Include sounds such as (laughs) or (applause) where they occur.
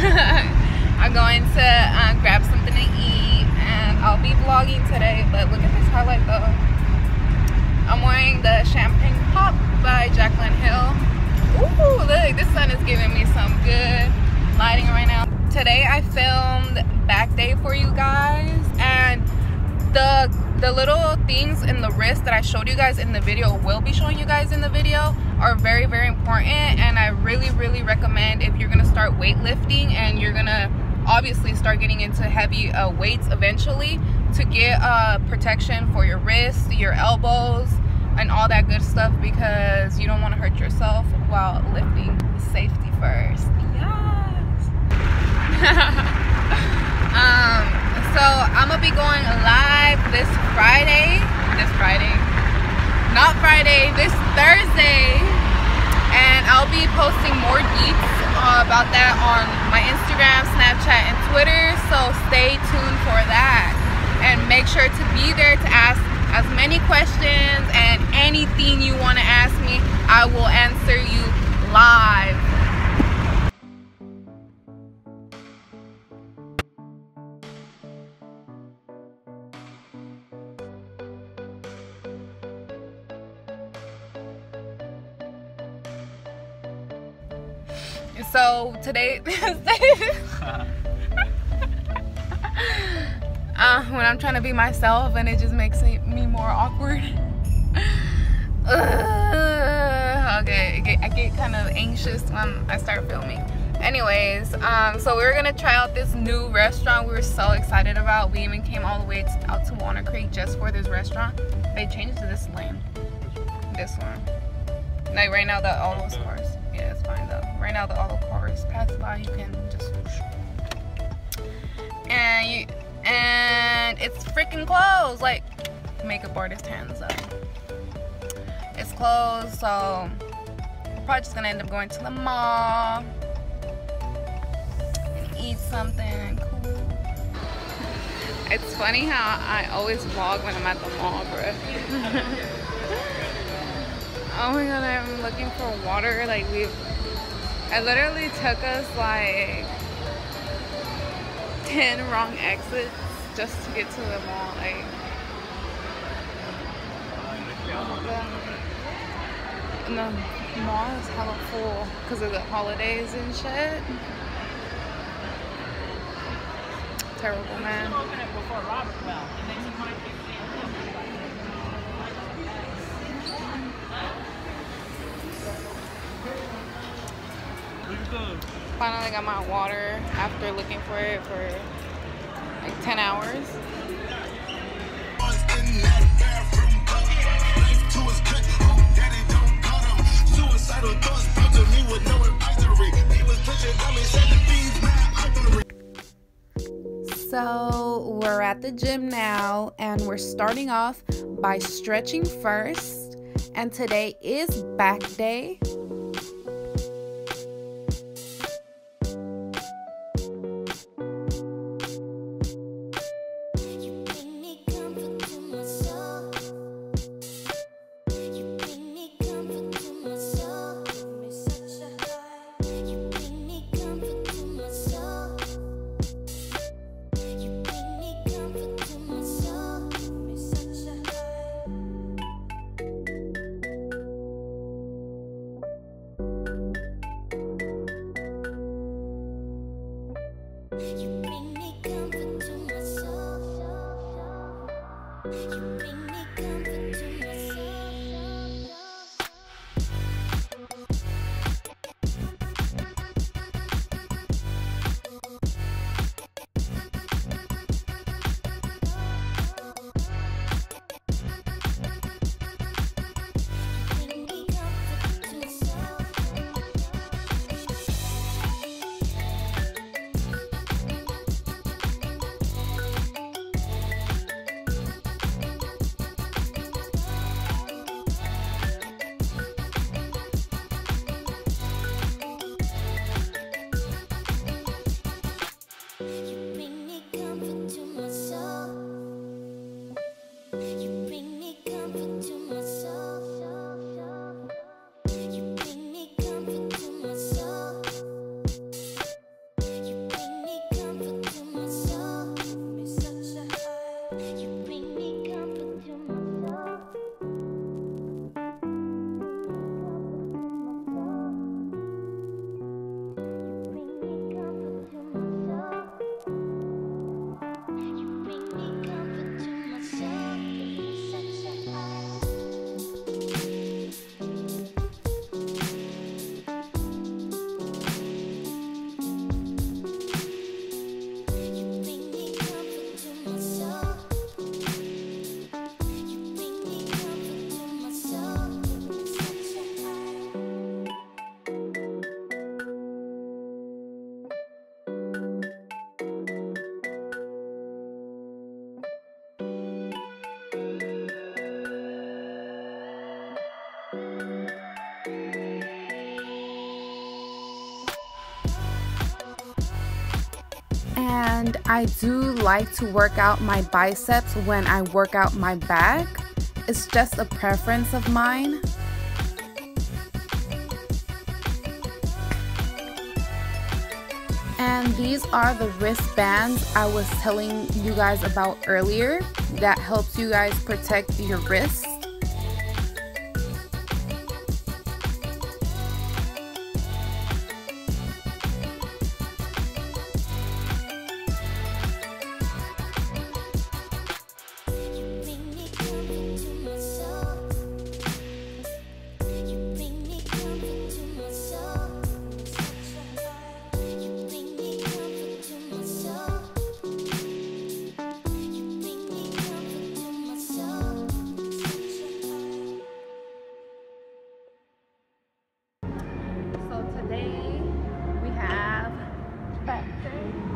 (laughs) I'm going to uh, grab something to eat and I'll be vlogging today. But look at this highlight though. I'm wearing the Champagne Pop by Jaclyn Hill. Ooh, look, this sun is giving me some good lighting right now. Today I filmed back day for you guys and the the little things in the wrist that I showed you guys in the video will be showing you guys in the video are very very important and I really really recommend if you're gonna start weightlifting and you're gonna obviously start getting into heavy uh, weights eventually to get uh, protection for your wrists your elbows and all that good stuff because you don't want to hurt yourself while lifting safety first. Yes. (laughs) Um so i'm gonna be going live this friday. This friday? Not friday this thursday. And i'll be posting more deets uh, about that on my instagram snapchat and twitter. So stay tuned for that. And make sure to be there to ask as many questions and anything you want to ask me, I will answer you live. So today (laughs) uh, when I'm trying to be myself and it just makes me more awkward. (laughs) okay, I get, I get kind of anxious when I start filming. Anyways, um, so we are gonna try out this new restaurant we were so excited about. We even came all the way to, out to Walnut Creek just for this restaurant. They changed to this lane. This one. Like right now, the all those cars. Fine though. Right now, the all the cars pass by. You can just. And you and it's freaking closed. Like makeup artist hands up. It's closed, so we're probably just gonna end up going to the mall and eat something cool. (laughs) It's funny how I always vlog when I'm at the mall, bro. (laughs) oh my god, I'm looking for water. Like we've, I literally took us like 10 wrong exits just to get to the mall. Like and the mall is hella full because of the holidays and shit. Terrible, man. Finally got my water after looking for it for like 10 hours. So we're at the gym now and we're starting off by stretching first. And today is back day. You bring me comfort and I do like to work out my biceps when I work out my back. It's just a preference of mine. And these are the wristbands I was telling you guys about earlier that helps you guys protect your wrists. today we have birthday.